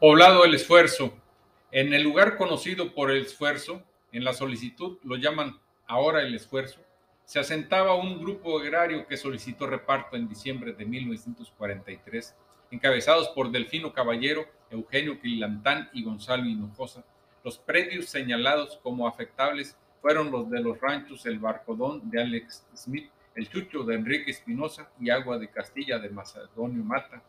Poblado El Esfuerzo. En el lugar conocido por el esfuerzo, en la solicitud lo llaman ahora el esfuerzo, se asentaba un grupo agrario que solicitó reparto en diciembre de 1943, encabezados por Delfino Caballero, Eugenio Quilantán y Gonzalo Hinojosa. Los predios señalados como afectables fueron los de los ranchos El Barcodón de Alex Smith, El Chucho de Enrique Espinosa y Agua de Castilla de Macedonio Mata.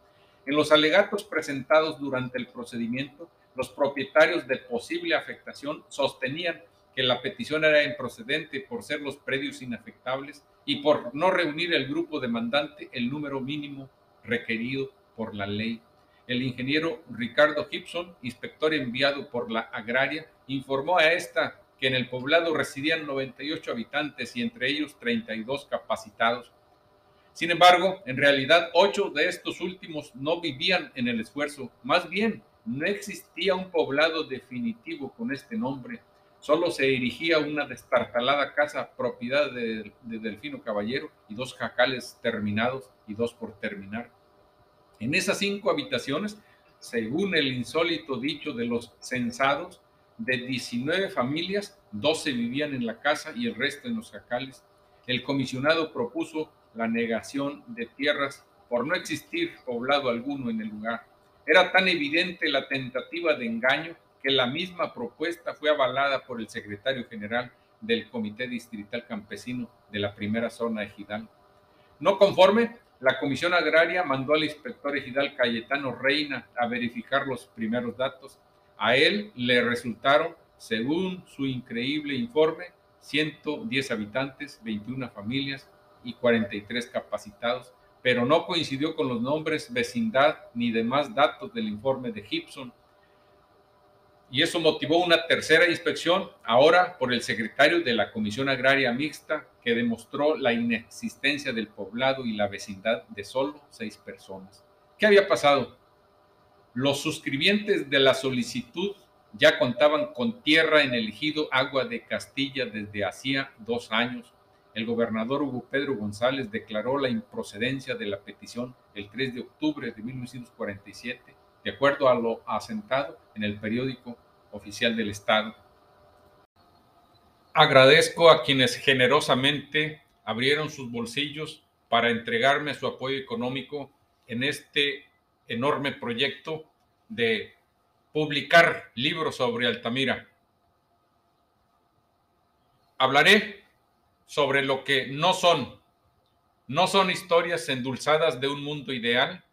En los alegatos presentados durante el procedimiento, los propietarios de posible afectación sostenían que la petición era improcedente por ser los predios inafectables y por no reunir el grupo demandante el número mínimo requerido por la ley. El ingeniero Ricardo Gibson, inspector enviado por la agraria, informó a esta que en el poblado residían 98 habitantes y entre ellos 32 capacitados. Sin embargo, en realidad, ocho de estos últimos no vivían en el esfuerzo. Más bien, no existía un poblado definitivo con este nombre. Solo se erigía una destartalada casa propiedad de, Delfino Caballero y dos jacales terminados y dos por terminar. En esas cinco habitaciones, según el insólito dicho de los censados, de 19 familias, 12 vivían en la casa y el resto en los jacales. El comisionado propuso la negación de tierras por no existir poblado alguno en el lugar. Era tan evidente la tentativa de engaño que la misma propuesta fue avalada por el secretario general del Comité Distrital Campesino de la primera zona ejidal. No conforme, la Comisión Agraria mandó al inspector ejidal Cayetano Reina a verificar los primeros datos. A él le resultaron, según su increíble informe, 110 habitantes, 21 familias y 43 capacitados, pero no coincidió con los nombres, vecindad ni demás datos del informe de Gibson. Y eso motivó una tercera inspección, ahora por el secretario de la Comisión Agraria Mixta, que demostró la inexistencia del poblado y la vecindad de solo seis personas. ¿Qué había pasado? Los suscribientes de la solicitud ya contaban con tierra en el ejido Agua de Castilla desde hacía dos años el gobernador Hugo Pedro González declaró la improcedencia de la petición el 3 de octubre de 1947, de acuerdo a lo asentado en el periódico oficial del Estado. Agradezco a quienes generosamente abrieron sus bolsillos para entregarme su apoyo económico en este enorme proyecto de publicar libros sobre Altamira. Hablaré sobre lo que no son. No son historias endulzadas de un mundo ideal,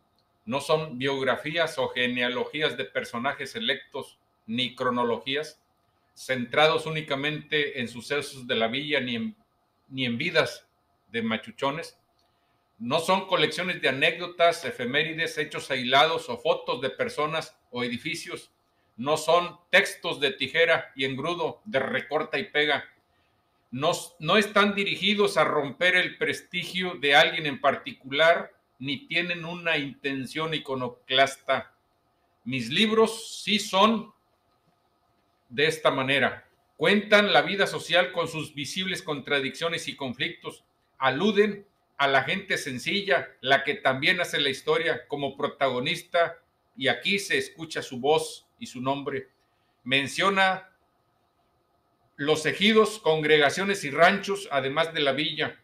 no son biografías o genealogías de personajes electos, ni cronologías centrados únicamente en sucesos de la villa ni en, ni en vidas de machuchones. No son colecciones de anécdotas, efemérides, hechos aislados o fotos de personas o edificios. No son textos de tijera y engrudo, de recorta y pega no, están dirigidos a romper el prestigio de alguien en particular, ni tienen una intención iconoclasta. Mis libros sí son de esta manera. Cuentan la vida social con sus visibles contradicciones y conflictos. Aluden a la gente sencilla, la que también hace la historia como protagonista, y aquí se escucha su voz y su nombre. Menciona los ejidos, congregaciones y ranchos, además de la villa.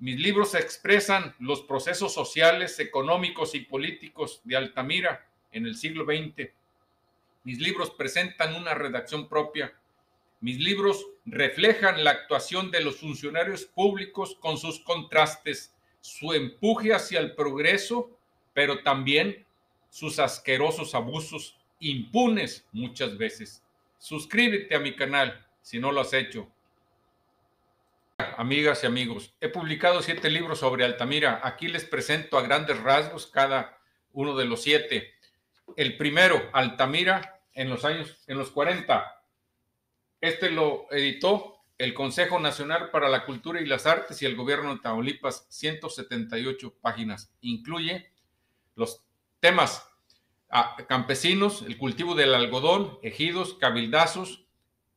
Mis libros expresan los procesos sociales, económicos y políticos de Altamira en el siglo XX. Mis libros presentan una redacción propia. Mis libros reflejan la actuación de los funcionarios públicos con sus contrastes, su empuje hacia el progreso, pero también sus asquerosos abusos impunes muchas veces. Suscríbete a mi canal si no lo has hecho. Amigas y amigos, he publicado siete libros sobre Altamira. Aquí les presento a grandes rasgos cada uno de los siete. El primero, Altamira, en los años, en los 40. Este lo editó el Consejo Nacional para la Cultura y las Artes y el Gobierno de Tamaulipas, 178 páginas. Incluye los temas ah, campesinos, el cultivo del algodón, ejidos, cabildazos,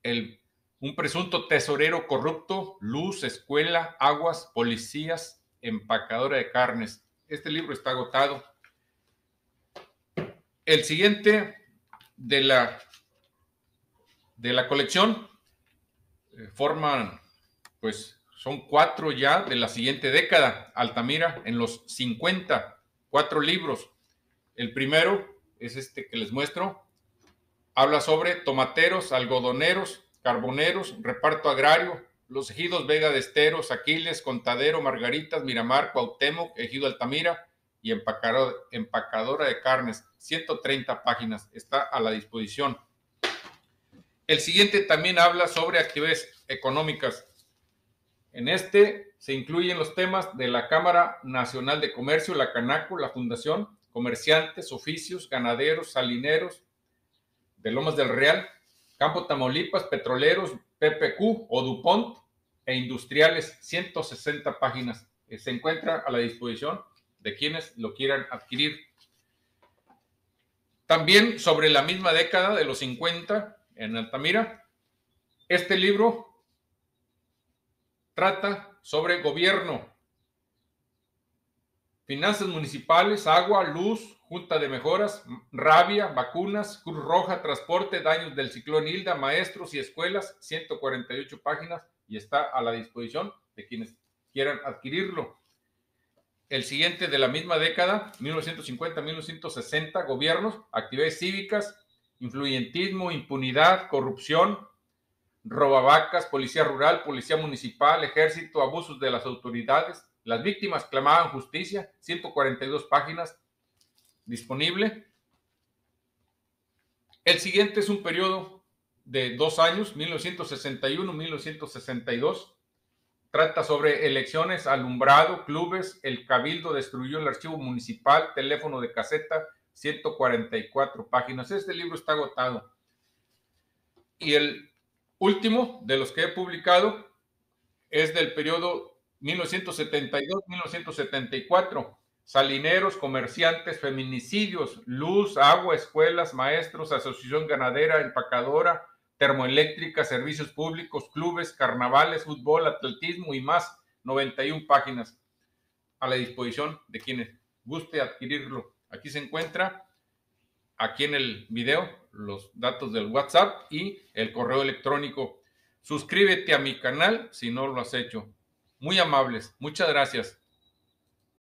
el un presunto tesorero corrupto, luz, escuela, aguas, policías, empacadora de carnes. Este libro está agotado. El siguiente de la, de la colección eh, forman, pues son cuatro ya de la siguiente década, Altamira, en los 50, cuatro libros. El primero es este que les muestro. Habla sobre tomateros, algodoneros, carboneros, reparto agrario, los ejidos Vega de Esteros, Aquiles, Contadero, Margaritas, Miramar, Cuauhtémoc, Ejido Altamira y empacadora de carnes. 130 páginas. Está a la disposición. El siguiente también habla sobre actividades económicas. En este se incluyen los temas de la Cámara Nacional de Comercio, la Canaco, la Fundación, comerciantes, oficios, ganaderos, salineros, de Lomas del Real, Campo Tamaulipas, petroleros, PPQ o DuPont e industriales, 160 páginas. Eh, se encuentra a la disposición de quienes lo quieran adquirir. También sobre la misma década de los 50 en Altamira, este libro trata sobre gobierno, finanzas municipales, agua, luz, junta de mejoras, rabia, vacunas, Cruz Roja, transporte, daños del ciclón Hilda, maestros y escuelas, 148 páginas y está a la disposición de quienes quieran adquirirlo. El siguiente de la misma década, 1950-1960, gobiernos, actividades cívicas, influyentismo, impunidad, corrupción, robavacas, policía rural, policía municipal, ejército, abusos de las autoridades. Las víctimas clamaban justicia, 142 páginas disponible. El siguiente es un periodo de dos años, 1961-1962 Trata sobre elecciones, alumbrado, clubes, el cabildo destruyó el archivo municipal, teléfono de caseta, 144 páginas. Este libro está agotado. Y el último de los que he publicado es del periodo 1972-1974. Salineros, comerciantes, feminicidios, luz, agua, escuelas, maestros, asociación ganadera, empacadora, termoeléctrica, servicios públicos, clubes, carnavales, fútbol, atletismo y más. 91 páginas a la disposición de quienes guste adquirirlo. Aquí se encuentra, aquí en el video, los datos del WhatsApp y el correo electrónico. Suscríbete a mi canal si no lo has hecho. Muy amables. Muchas gracias.